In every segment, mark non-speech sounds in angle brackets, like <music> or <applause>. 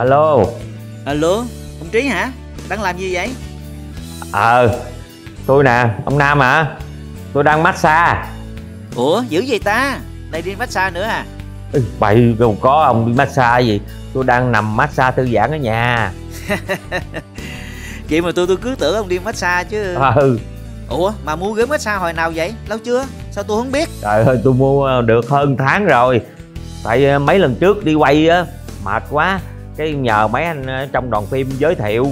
alo? Alo ông trí hả? Đang làm gì vậy? Ờ tôi nè ông nam hả? Tôi đang massage. Ủa dữ vậy ta? Đây đi massage nữa à? Ừ, bậy đâu có ông đi massage gì? Tôi đang nằm massage thư giãn ở nhà. <laughs> Vậy mà tôi tôi cứ tưởng ông đi massage chứ. Ừ. Ủa mà mua ghế massage hồi nào vậy? Lâu chưa? Sao tôi không biết? Trời ơi tôi mua được hơn tháng rồi. Tại ờ, mấy lần trước đi quay á mệt quá cái nhờ mấy anh ờ, trong đoàn phim giới thiệu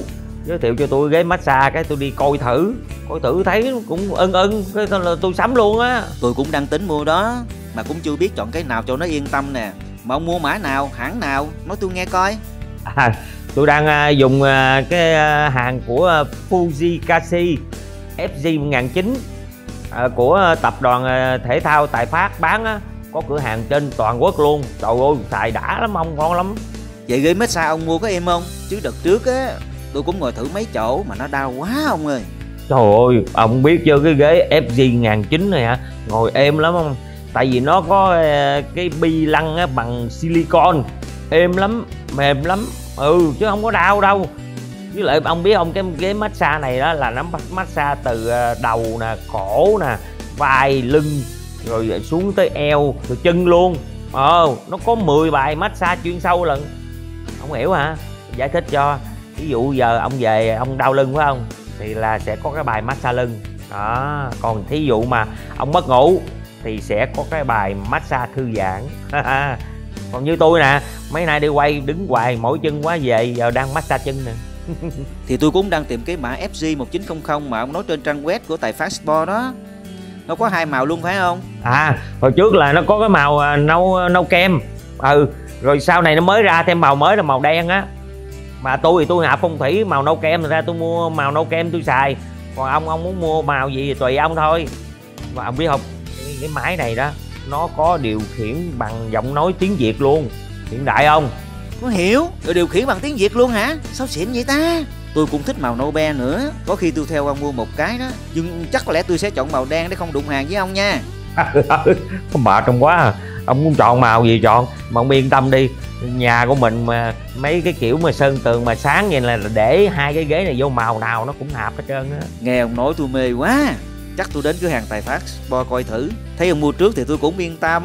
giới thiệu cho tôi ghế massage cái tôi đi coi thử coi thử thấy cũng ưng ưng cái là tôi sắm luôn á. Tôi cũng đang tính mua đó mà cũng chưa biết chọn cái nào cho nó yên tâm nè. Mà ông mua mã nào hãng nào nói tôi nghe coi. À, tôi đang uh, dùng uh, cái uh, hàng của uh, Fujikashi FG 1009 uh, của tập đoàn thể thao Tài Phát bán á có cửa hàng trên toàn quốc luôn. Trời ơi xài đã lắm ông ngon lắm vậy ghế massage ông mua có êm không? Chứ đợt trước á tôi cũng ngồi thử mấy chỗ mà nó đau quá ông ơi. Trời ơi ông biết chưa cái ghế FG 1009 này hả? Ngồi êm lắm không tại vì nó có ờ, cái bi lăng á, bằng silicon. Êm lắm mềm lắm. Ừ chứ không có đau đâu. Với lại ông biết không cái ghế massage này đó là nó massage từ ờ, đầu nè cổ nè vai lưng rồi ờ, xuống tới eo rồi chân luôn. Ờ nó có 10 bài massage chuyên sâu lần không hiểu hả? Giải thích cho. Ví dụ giờ ông về ông đau lưng phải không? Thì là sẽ có cái bài massage lưng. Đó còn thí dụ mà ông mất ngủ thì sẽ có cái bài massage thư giãn. <laughs> Còn như tôi nè mấy nay đi quay đứng hoài mỏi chân quá về giờ đang massage chân nè. <laughs> Thì tôi cũng đang tìm cái mã FG 1900 mà ông nói trên trang web của Tài Phát Sport đó. Nó có hai màu luôn phải không? À hồi trước là nó có cái màu à, nâu nâu kem. Ừ rồi sau này nó mới ra thêm màu mới là màu đen á. Mà tôi thì tôi hợp phong thủy màu nâu kem ra tôi mua màu nâu kem tôi xài. Còn ông ông muốn mua màu gì thì tùy ông thôi. Mà ông biết không cái, cái máy này đó nó có điều khiển bằng giọng nói tiếng việt luôn. Hiện đại không? Có hiểu. Rồi điều khiển bằng tiếng việt luôn hả? Sao xịn vậy ta? Tôi cũng thích màu Nobel nữa. Có khi tôi theo ông mua một cái đó. Nhưng chắc có lẽ tôi sẽ chọn màu đen để không đụng hàng với ông nha. <laughs> Mệt trong quá à. Ông muốn chọn màu gì chọn mà ông yên tâm đi. Nhà của mình mà mấy cái kiểu mà sơn tường mà sáng vậy là để hai cái ghế này vô màu nào nó cũng hợp hết trơn á. Nghe ông nói tôi mê quá. Chắc tôi đến cửa hàng tài phát sport coi thử. Thấy ông mua trước thì tôi cũng yên tâm.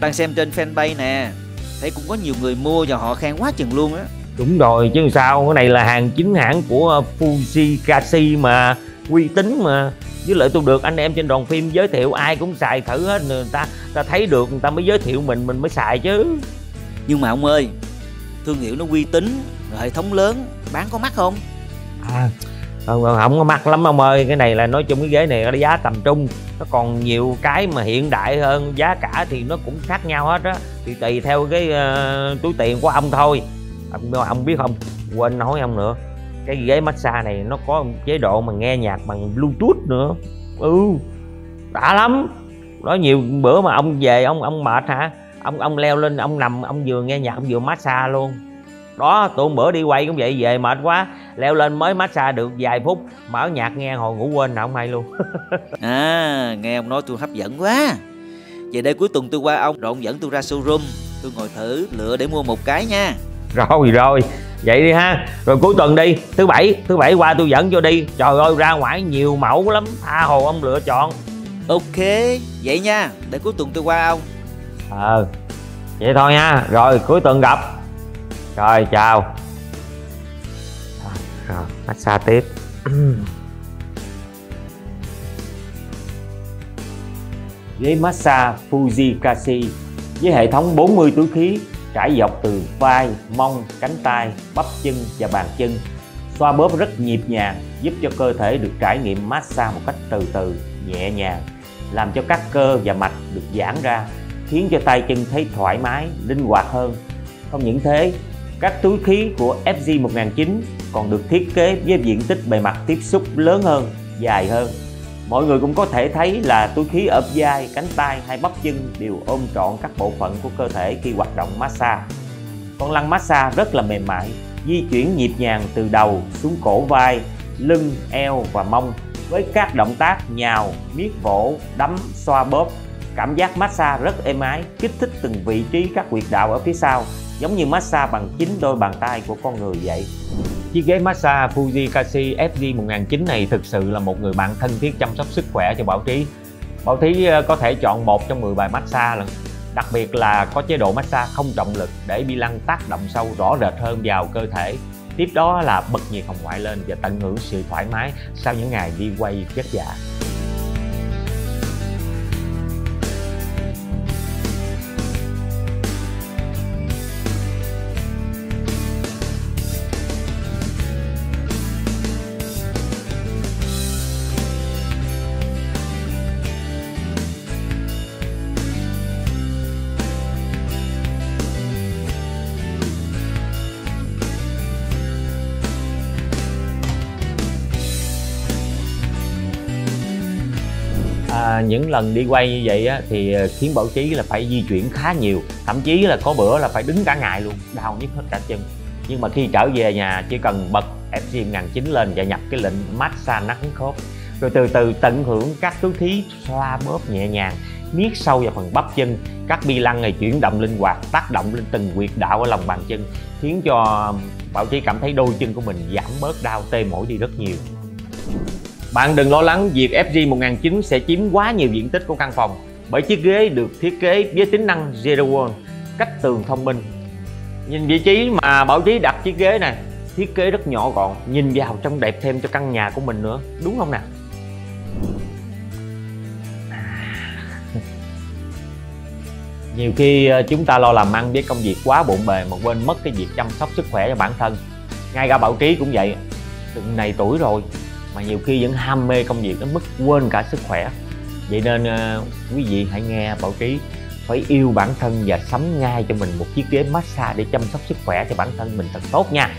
Đang xem trên fanpage nè. Thấy cũng có nhiều người mua và họ khen quá chừng luôn á. Đúng rồi chứ sao? Cái này là hàng chính hãng của Fujikashi mà uy tín mà. Với lại tôi được anh em trên đoàn phim giới thiệu ai cũng xài thử hết người ta ta thấy được người ta mới giới thiệu mình mình mới xài chứ. Nhưng mà ông ơi thương hiệu nó uy tín hệ thống lớn bán có mắc không? À không, không có mắc lắm ông ơi. Cái này là nói chung cái ghế này nó giá tầm trung. Nó còn nhiều cái mà hiện đại hơn giá cả thì nó cũng khác nhau hết á. Thì tùy theo cái uh, túi tiền của ông thôi. Ông, ông biết không? Quên nói ông nữa cái ghế massage này nó có chế độ mà nghe nhạc bằng bluetooth nữa. Ừ đã lắm. Đó nhiều bữa mà ông về ông ông mệt hả? Ông ông leo lên ông nằm ông vừa nghe nhạc ông vừa massage luôn. Đó tụi bữa đi quay cũng vậy về mệt quá. Leo lên mới massage được vài phút mở nhạc nghe hồi ngủ quên nào không hay luôn. <laughs> À nghe ông nói tôi hấp dẫn quá. Về đây cuối tuần tôi qua ông rồi ông dẫn tôi ra showroom. Tôi ngồi thử lựa để mua một cái nha. Rồi rồi vậy đi ha. Rồi cuối tuần đi thứ bảy thứ bảy qua tôi dẫn cho đi. Trời ơi ra ngoài nhiều mẫu lắm. Tha hồ ông lựa chọn. Ok vậy nha. Để cuối tuần tôi qua ông. Ờ vậy thôi nha rồi cuối tuần gặp. Rồi chào. Rồi massage tiếp. Ghế massage Fujikashi với hệ thống 40 túi khí trải dọc từ vai, mông, cánh tay, bắp chân và bàn chân. Xoa bóp rất nhịp nhàng, giúp cho cơ thể được trải nghiệm massage một cách từ từ, nhẹ nhàng, làm cho các cơ và mạch được giãn ra, khiến cho tay chân thấy thoải mái, linh hoạt hơn. Không những thế, các túi khí của FG 1009 còn được thiết kế với diện tích bề mặt tiếp xúc lớn hơn, dài hơn. Mọi người cũng có thể thấy là túi khí ở vai, cánh tay hay bắp chân đều ôm trọn các bộ phận của cơ thể khi hoạt động massage. Con lăn massage rất là mềm mại, di chuyển nhịp nhàng từ đầu xuống cổ vai, lưng, eo và mông với các động tác nhào, miết vỗ, đấm, xoa bóp Cảm giác massage rất êm ái, kích thích từng vị trí các huyệt đạo ở phía sau, giống như massage bằng chính đôi bàn tay của con người vậy. Chiếc ghế massage Fujikashi FG 1009 này thực sự là một người bạn thân thiết chăm sóc sức khỏe cho Bảo Trí. Bảo Trí ờ, có thể chọn một trong 10 bài massage lần. Đặc biệt là có chế độ massage không trọng lực để bi lăng tác động sâu rõ rệt hơn vào cơ thể. Tiếp đó là bật nhiệt hồng ngoại lên và tận hưởng sự thoải mái sau những ngày đi quay vất vả. À, những lần đi quay như vậy á, thì ờ, khiến bảo trí là phải di chuyển khá nhiều. Thậm chí là có bữa là phải đứng cả ngày luôn đau nhức hết cả chân. Nhưng mà khi trở về nhà chỉ cần bật FG 1009 lên và nhập cái lệnh massage nắng khớp. Rồi từ từ tận hưởng các thứ thí xoa bóp nhẹ nhàng miết sâu vào phần bắp chân. Các bi lăng này chuyển động linh hoạt tác động lên từng huyệt đạo ở lòng bàn chân khiến cho bảo trí cảm thấy đôi chân của mình giảm bớt đau tê mỏi đi rất nhiều bạn đừng lo lắng việc FG 1009 sẽ chiếm quá nhiều diện tích của căn phòng bởi chiếc ghế được thiết kế với tính năng Zero Wall, cách tường thông minh. Nhìn vị trí mà Bảo Trí đặt chiếc ghế này, thiết kế rất nhỏ gọn, nhìn vào trông đẹp thêm cho căn nhà của mình nữa, đúng không nào? À. Nhiều khi ờ, chúng ta lo làm ăn với công việc quá bộn bề mà quên mất cái việc chăm sóc sức khỏe cho bản thân. Ngay cả Bảo Trí cũng vậy, từng này tuổi rồi mà nhiều khi vẫn ham mê công việc đến mức quên cả sức khỏe. Vậy nên uh, quý vị hãy nghe bảo trí phải yêu bản thân và sắm ngay cho mình một chiếc ghế massage để chăm sóc sức khỏe cho bản thân mình thật tốt nha.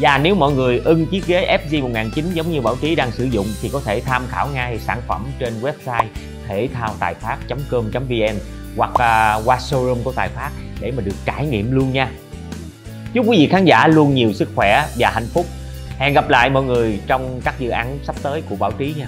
Và nếu mọi người ưng chiếc ghế FG 1009 giống như Bảo Trí đang sử dụng thì có thể tham khảo ngay sản phẩm trên website thể thao tài phát.com.vn hoặc uh, qua showroom của Tài Phát để mà được trải nghiệm luôn nha. Chúc quý vị khán giả luôn nhiều sức khỏe và hạnh phúc. Hẹn gặp lại mọi người trong các dự án sắp tới của Bảo Trí nha.